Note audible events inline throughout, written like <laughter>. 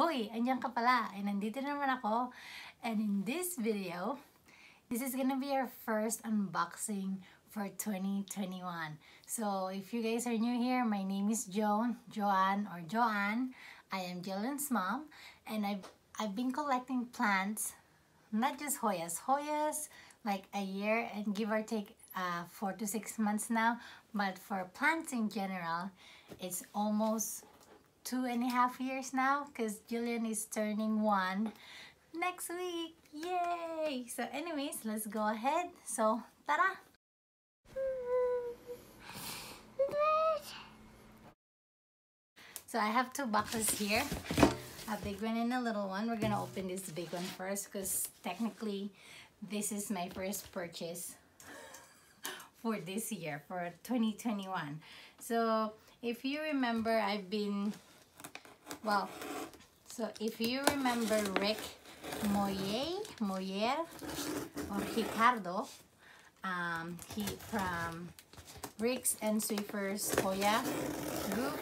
Hoy, andyan ka pala. And nandito naman ako. And in this video, this is gonna be our first unboxing for 2021. So if you guys are new here, my name is Joan, Joanne or Joanne. I am Jillian's mom. And I've, I've been collecting plants, not just Hoyas. Hoyas, like a year and give or take uh, four to six months now. But for plants in general, it's almost two and a half years now because Jillian is turning one next week. Yay! So anyways, let's go ahead. So, tara! So I have two boxes here. A big one and a little one. We're gonna open this big one first because technically this is my first purchase <laughs> for this year, for 2021. So if you remember, I've been well, so if you remember Ric Moreir, Moyer or Ricardo, um, he from Rick's and Swiffer's Hoya group.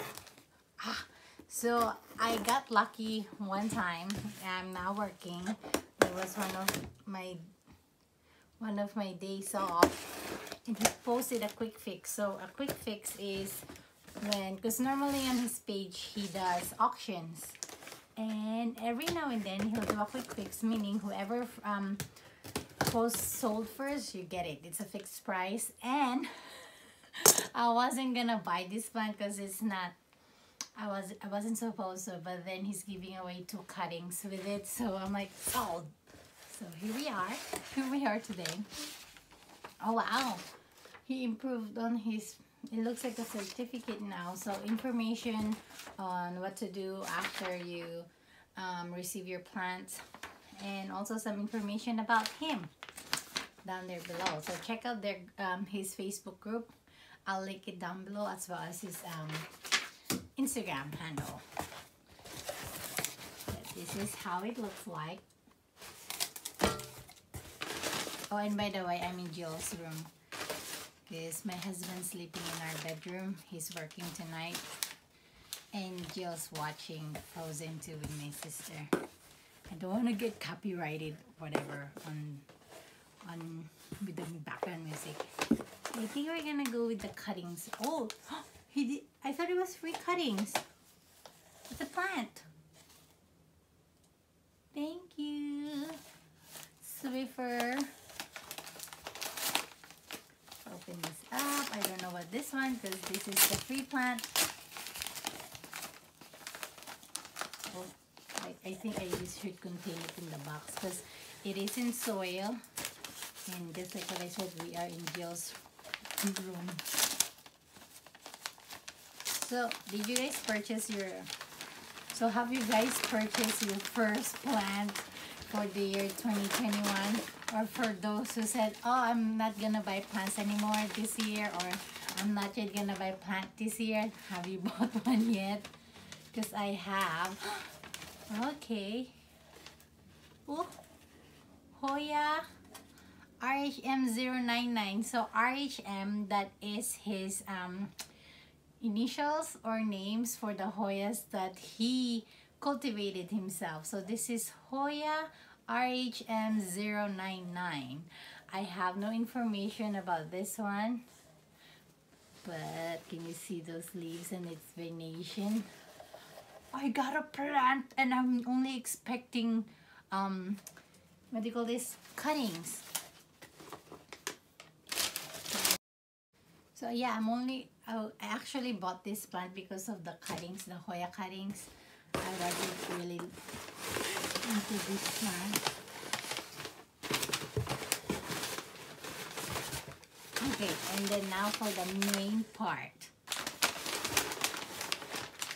Ah, so I got lucky one time. I'm now working. It was one of my one of my days off, and he posted a quick fix. So a quick fix is when because normally on his page he does auctions. And every now and then he'll do a quick fix meaning whoever um posts sold first you get it. It's a fixed price. And <laughs> I wasn't gonna buy this one because it's not I was I wasn't supposed to but then he's giving away two cuttings with it. So I'm like sold. So here we are. <laughs> Here we are today. Oh wow. He improved on his it looks like a certificate now so information on what to do after you um, receive your plants and also some information about him down there below. So check out their um, his facebook group. I'll link it down below as well as his um, instagram handle. This is how it looks like. Oh and by the way i'm in jill's room because my husband's sleeping in our bedroom. He's working tonight. And Jill's watching Frozen 2 with my sister. I don't want to get copyrighted, whatever, on on with the background music. I think we're gonna go with the cuttings. Oh, <gasps> he did. I thought it was free cuttings. It's a plant. Thank you, Swiffer open this up. I don't know what this one because this is the free plant. Oh, I, I think I just should contain it in the box because it is in soil. And just like what I said, we are in Jill's room. So, did you guys purchase your... So, have you guys purchased your first plant for the year 2021? Or for those who said, oh, I'm not gonna buy plants anymore this year, or I'm not yet gonna buy plant this year. Have you <laughs> bought one yet? Because I have. <gasps> okay. Oh, Hoya RHM099. So RHM, that is his um, initials or names for the Hoyas that he cultivated himself. So this is Hoya RHM099. I have no information about this one, but can you see those leaves and its venation? I got a plant and I'm only expecting, um, what do you call this? Cuttings. So yeah, I'm only, I actually bought this plant because of the cuttings, the Hoya cuttings. I wasn't really this. Okay, and then now for the main part.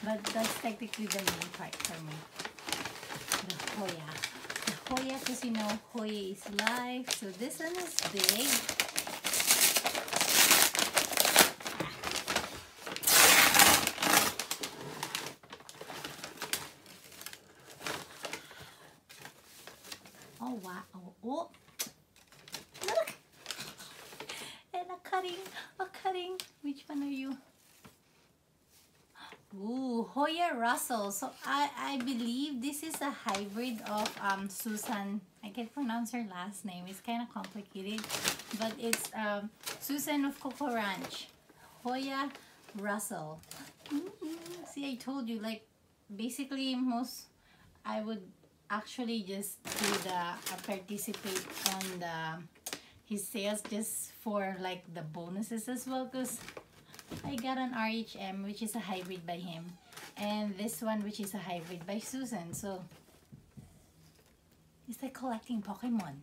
But that's technically the main part for me. The Hoya. The Hoya, because you know, Hoya is life. So this one is big. Oh, wow. Oh, oh. Look. And a cutting. A cutting. Which one are you? Ooh, Hoya Russell. So I, I believe this is a hybrid of um Susan. I can't pronounce her last name. It's kind of complicated. But it's um Susan of Coco Ranch. Hoya Russell. Mm-hmm. See, I told you, like, basically most, I would actually just do the, uh, participate on the, his sales just for like the bonuses as well because I got an RHM which is a hybrid by him and this one which is a hybrid by Susan so it's like collecting Pokemon.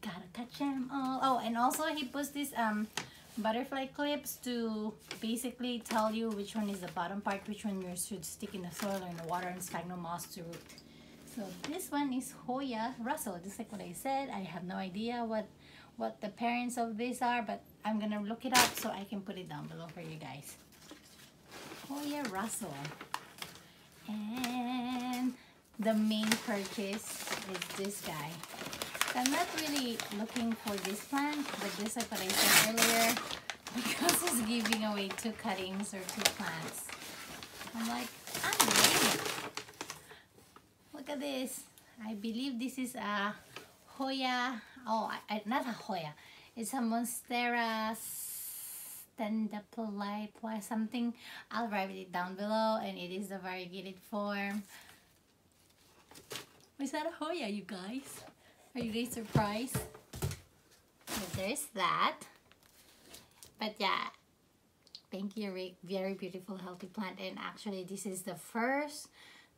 Gotta catch them all. Oh and also he puts this um butterfly clips to basically tell you which one is the bottom part which one you should stick in the soil or in the water and sphagnum moss to root so this one is Hoya Russell just like what I said I have no idea what what the parents of this are, but I'm gonna look it up so I can put it down below for you guys. Hoya Russell. And the main purchase is this guy. I'm not really looking for this plant, but just like what I said earlier, <laughs> because it's giving away two cuttings or two plants. I'm like, I'm ready. Look at this. I believe this is a Hoya oh, I, I, not a Hoya. It's a Monstera or something. I'll write it down below and it is the variegated form. Is that a Hoya, you guys? Are you guys surprised? There's that. But yeah, thank you, Rick. Very beautiful, healthy plant. And actually, this is the first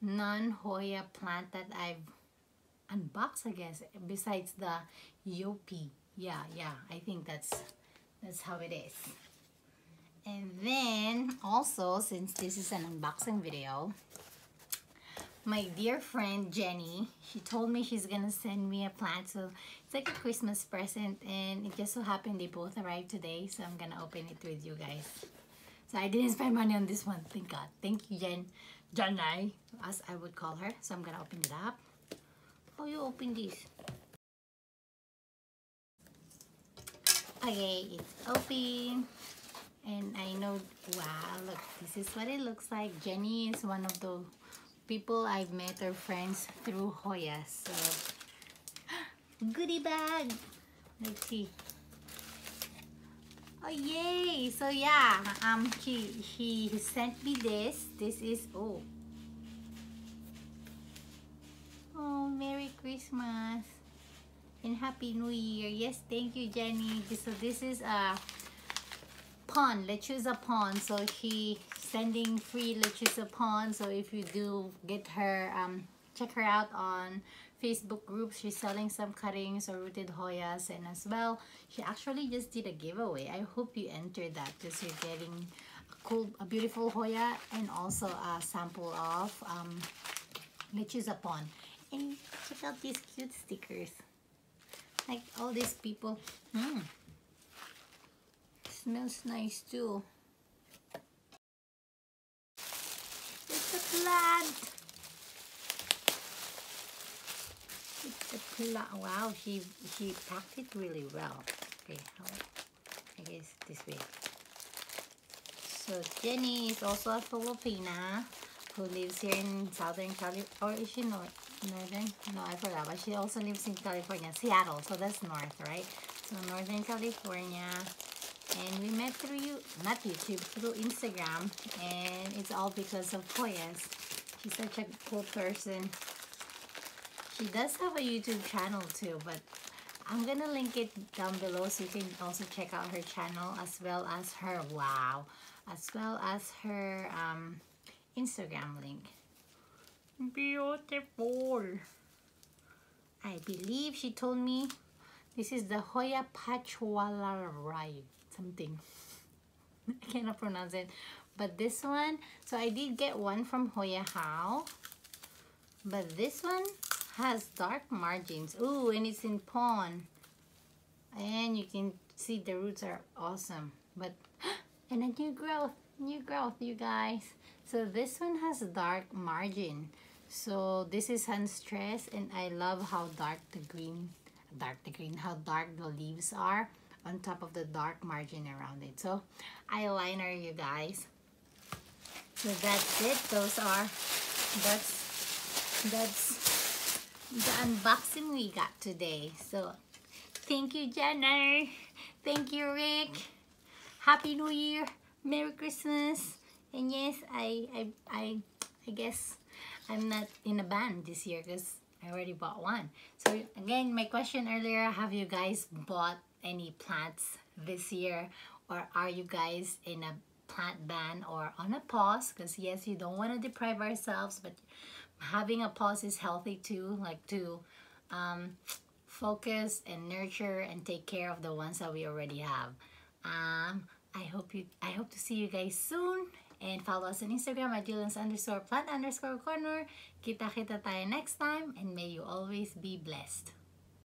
non-Hoya plant that I've unboxed, I guess, besides the Yopi. Yeah, yeah, I think that's that's how it is. And then also, since this is an unboxing video, my dear friend Jenny, she told me she's gonna send me a plant. So it's like a Christmas present and it just so happened they both arrived today. So I'm gonna open it with you guys. So I didn't spend money on this one, thank God. Thank you, Jen. Jenny, as I would call her. So I'm gonna open it up. How you open this? Okay, it's open. And I know, wow, look, this is what it looks like. Jenny is one of the people I've met or friends through Hoya. So, <gasps> goodie bag. Let's see. Oh, yay. So, yeah, um, he, he sent me this. This is, oh. Oh, Merry Christmas and Happy New Year. Yes, thank you, Jenny. So this is a pon, lechuza pon. So she sending free lechuza pon. So if you do get her, um, check her out on Facebook groups. She's selling some cuttings or rooted Hoyas and as well, she actually just did a giveaway. I hope you entered that because you're getting a cool, a beautiful Hoya and also a sample of um, lechuza pon. And check out these cute stickers. Like all these people. Mm. Smells nice too. It's a plant. It's a plant. Wow, he, she packed it really well. Okay, I guess this way. So Jenny is also a Filipina who lives here in Southern California, or is she North? Northern? No, I forgot. But she also lives in California, Seattle. So that's north, right? So Northern California. And we met through you, not YouTube, through Instagram. And it's all because of Hoyas. She's such a cool person. She does have a YouTube channel too, but I'm gonna link it down below so you can also check out her channel as well as her, wow, as well as her um, Instagram link. Beautiful. I believe she told me this is the Hoya Pachwalarai something. <laughs> I cannot pronounce it. But this one, so I did get one from Hoya How. But this one has dark margins. Ooh, and it's in pon. And you can see the roots are awesome. But, <gasps> and a new growth, new growth, you guys. So this one has dark margin. So this is Sunstress and I love how dark the green, dark the green, how dark the leaves are on top of the dark margin around it. So eyeliner, you guys. So that's it. Those are that's that's the unboxing we got today. So thank you, Jenna. Thank you, Rick. Happy New Year. Merry Christmas. And yes, I I I I guess I'm not in a band this year because I already bought one. So again, my question earlier, have you guys bought any plants this year? Or are you guys in a plant ban or on a pause? Because yes, you don't want to deprive ourselves, but having a pause is healthy too, like to um, focus and nurture and take care of the ones that we already have. Um, I hope you I hope to see you guys soon and follow us on Instagram at Jillian's underscore plant underscore corner. Kita-kita tayo next time and may you always be blessed.